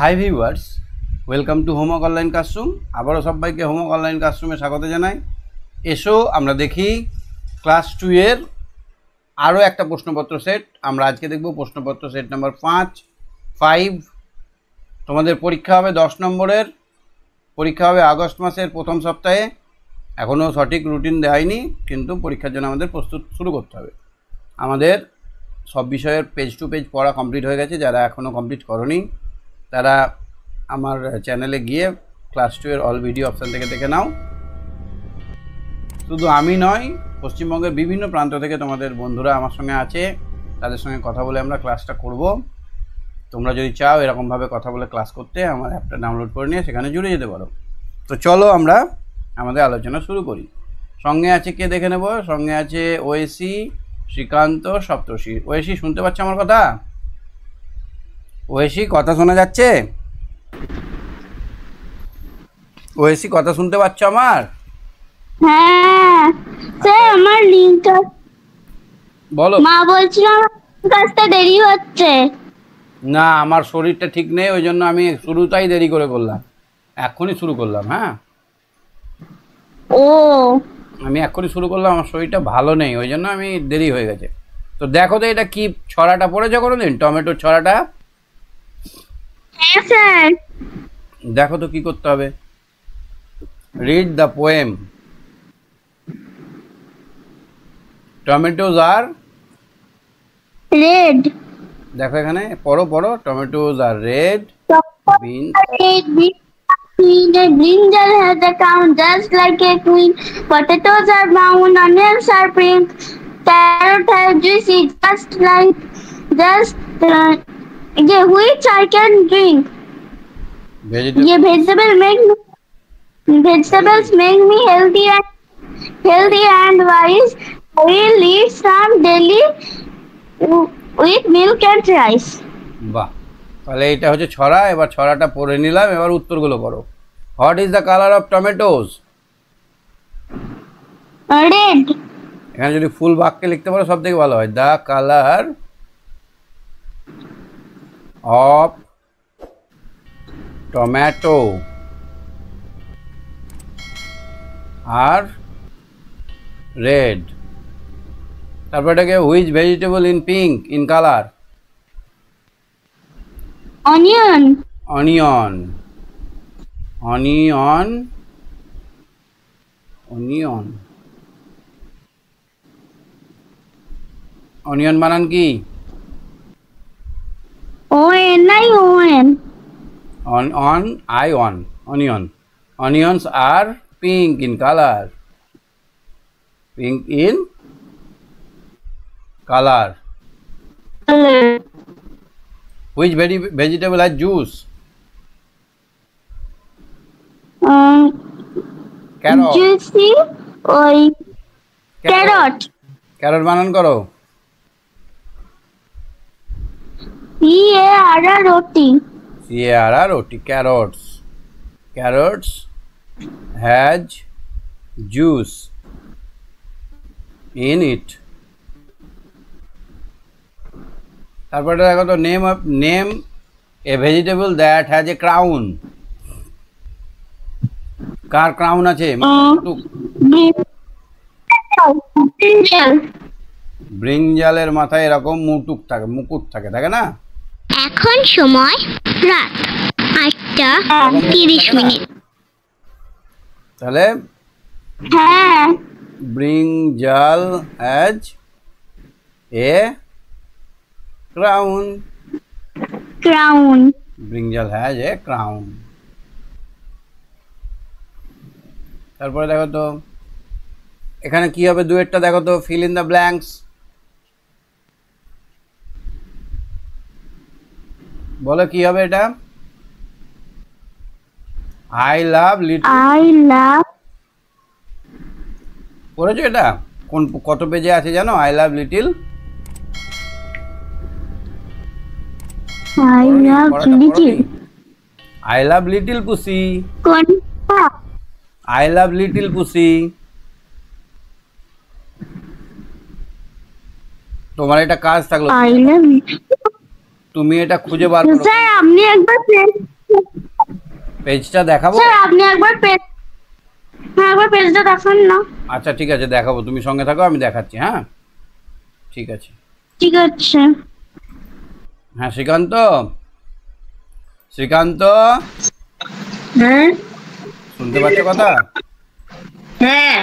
Hi viewers welcome to homework online classroom আবারও সবাইকে homework online ক্লাসরুমে স্বাগত জানাই। এসো, আমরা দেখি ক্লাস টু এর আরও একটা প্রশ্নপত্র সেট আমরা আজকে দেখব প্রশ্নপত্র সেট নাম্বার পাঁচ ফাইভ তোমাদের পরীক্ষা হবে দশ নম্বরের। পরীক্ষা হবে আগস্ট মাসের প্রথম সপ্তাহে। এখনও সঠিক রুটিন দেয়নি, কিন্তু পরীক্ষার জন্য আমাদের প্রস্তুত শুরু করতে হবে। আমাদের সব বিষয়ের পেজ টু পেজ পড়া কমপ্লিট হয়ে গেছে, যারা এখনও কমপ্লিট করনি। তারা আমার চ্যানেলে গিয়ে ক্লাস টু এর অল ভিডিও অপশান থেকে দেখে নাও। শুধু আমি নয়, পশ্চিমবঙ্গের বিভিন্ন প্রান্ত থেকে তোমাদের বন্ধুরা আমার সঙ্গে আছে। তাদের সঙ্গে কথা বলে আমরা ক্লাসটা করব। তোমরা যদি চাও এরকমভাবে কথা বলে ক্লাস করতে, আমার অ্যাপটা ডাউনলোড করে নিয়ে সেখানে জুড়ে যেতে পারো। তো চলো আমরা আমাদের আলোচনা শুরু করি। সঙ্গে আছে কে দেখে নেব? সঙ্গে আছে ওয়েসি শ্রীকান্ত সপ্তর্ষি। ওয়েসি শুনতে পাচ্ছ আমার কথা? ওএসি কথা শোনা যাচ্ছে? ওএসি কথা শুনতে পাচ্ছ আমার? হ্যাঁ স্যার আমার লিঙ্কটা বলো। মা বলছিল আমার link দেরি হচ্ছে। না আমার শরীরটা ঠিক নেই ওই জন্য আমি শুরুটাই দেরি করে করলাম। এখনই শুরু করলাম হ্যাঁ? ও। আমি এখনই শুরু করলাম আমার শরীরটা ভালো নেই ওই জন্য আমি দেরি হয়ে গেছে। তো দেখো তো এটা কি ছড়াটা পড়েছো কোনো দিন টমেটোর ছড়াটা? দেখো তো কি করতে হবে read the poem tomatoes are red দেখো এখানে পড়ো পড়ো tomatoes are red bin a brinjal has a crown just like a queen potatoes are brown onions are pink carrot has juicy just like just uh, yeah, which I can drink vegetable ये vegetable make me vegetables make me healthy and healthy and wise. I will eat some daily w- with milk and rice. বাহ তাহলে এটা হচ্ছে ছড়া এবার ছড়াটা পড়ে নিলাম এবার উত্তরগুলো করো what is the colour of tomatoes Red, এখানে যদি ফুল বাক্যে লিখতে পারো সব থেকে ভালো হয় the colour of tomato are red তারপর এটাকে which vegetable in pink in colour onion, onion onion onion onion বানান কি? O N I O N. on on i on onion onions are pink in color pink in color Color. which veg- vegetable has juice Um, carrot juicy or carrot. carrot বানান করো A R R O T. c a r r o t carrots. Carrots has juice. In it. তারপরে দেখো তো name of name a vegetable that has a crown car crown আছে. ব্রিঞ্জালের মাথায় এরকম মুটুক থাকে মুকুট থাকে থাকে না? এখন সময় রাত আটটা তিরিশ মিনিট। তাহলে হ্যাঁ। Brinjal has a crown crown brinjal has a crown তারপরে দেখো তো এখানে কি হবে? দুয়েরটা দেখো তো ফিল ইন দ্য ব্ল্যাঙ্কস বলো কি হবে এটা? I love little I love পড়েছো এটা? কোন কত পেজে আছে জানো? I love little I love little I love little pussy কোনটা? আই লাভ লিটিল পুসি তোমার একটা কাজ থাকল। আই লাভ তুমি এটা খুঁজে বার করো। স্যার আপনি একবার পেজটা দেখাবো? স্যার আপনি একবার পেজ হ্যাঁ একবার পেজটা দেখান না। আচ্ছা ঠিক আছে দেখাবো। তুমি সঙ্গে থাকো আমি দেখাচ্ছি হ্যাঁ? ঠিক আছে। ঠিক আছে। হ্যাঁ শ্রীকান্ত? শ্রীকান্ত? হ্যাঁ? শুনতে পাচ্ছ কথা? হ্যাঁ।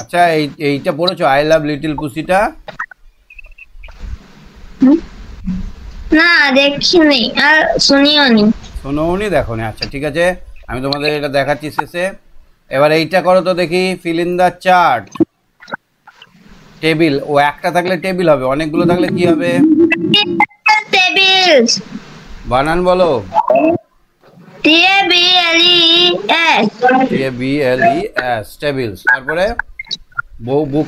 আচ্ছা এই এইটা পড়েছো আই লাভ লিটল পুসিটা না দেখিনি আর শুনিও নি। শোনোনি দেখো নি আচ্ছা ঠিক আছে আমি তোমাদের এটা দেখাচ্ছি শেষে। এবার এইটা করো তো দেখি fill in the chart table ও একটা থাকলে টেবিল হবে অনেকগুলো থাকলে কি হবে? টেবিলস বানান বলো। T A B L E S A B L E S tables তারপরে বউ বুক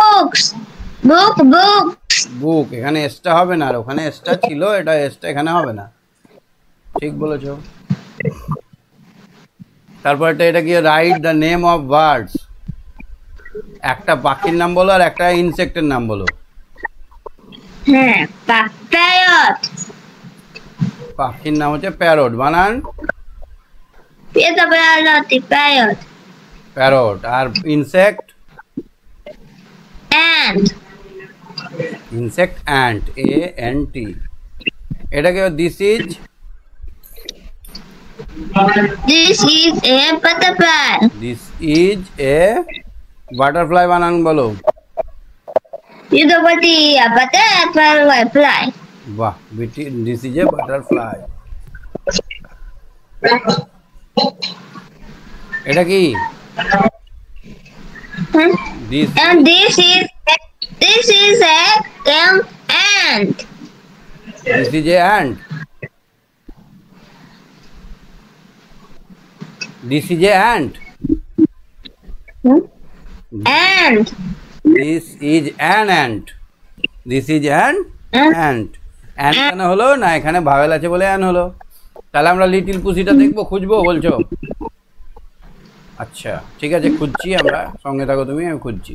বুকস বুক বুক বুক এখানে এসটা হবে না আর ওখানে এসটা ছিল এটা এসটা এখানে হবে না। ঠিক বলেছ। তারপরটা এটা কি? Write the name of birds একটা পাখির নাম বলো আর একটা ইনসেক্টের নাম বলো। হ্যাঁ পাখির নাম হচ্ছে প্যারট বানান। এটা parrot parrot parrot R insect and insect ant A N T এটা কি this is this is a butterfly this is a butterfly বানান বলো ইউদোপতি বাটারফ্লাই ফ্লাই বাহ বিটি দিস ইজ এ বাটারফ্লাই এটা কি this and this is this is a um, ant. This is a ant this is a ant ant. This is an ant this is an ant ant কেন হলো? না এখানে vowel আছে বলে an হলো। তাহলে আমরা লিটিল পুসিটা দেখব খুঁজবো বলছো? আচ্ছা ঠিক আছে খুঁজছি আমরা। সঙ্গে থাকো তুমি আমি খুঁজছি।